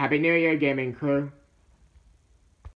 Happy New Year, gaming crew.